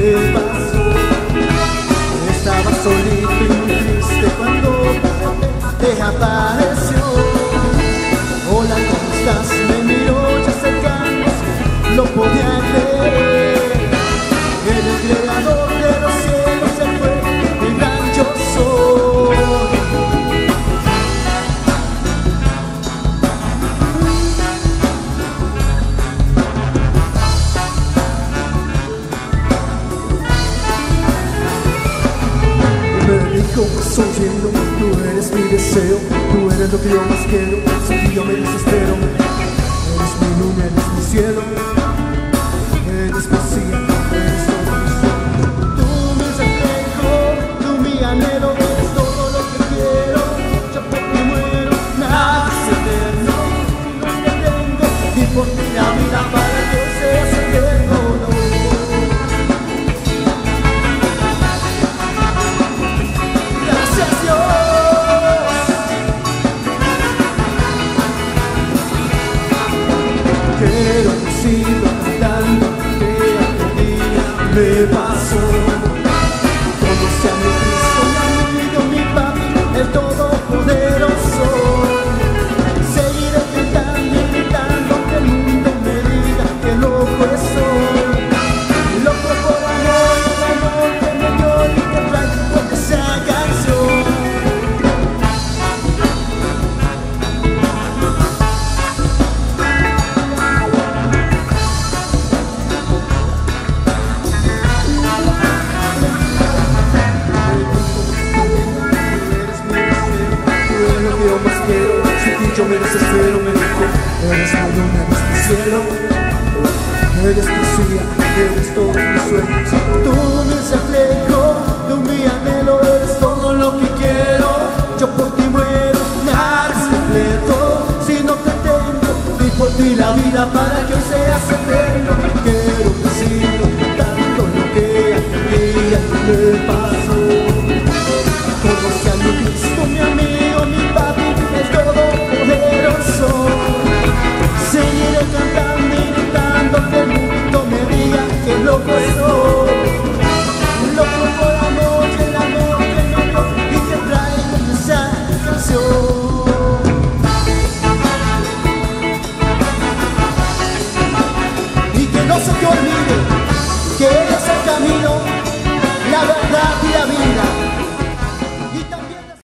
me pasó. Estaba solito e triste quando te. como sonho, tu eres meu desejo, tu eres o que yo más quero. sigo, sigo cantando, que aquel día me pasó. desespero Sin ti yo me desespero, me dijo Eres la luna, este eres mi cielo. Eres poesía, eres todo mi sueños Tú me reflejo de un día anhelo Eres todo lo que quiero Yo por ti muero, nada es completo. Si no te tengo, doy por ti la vida Para que hoy seas eterno.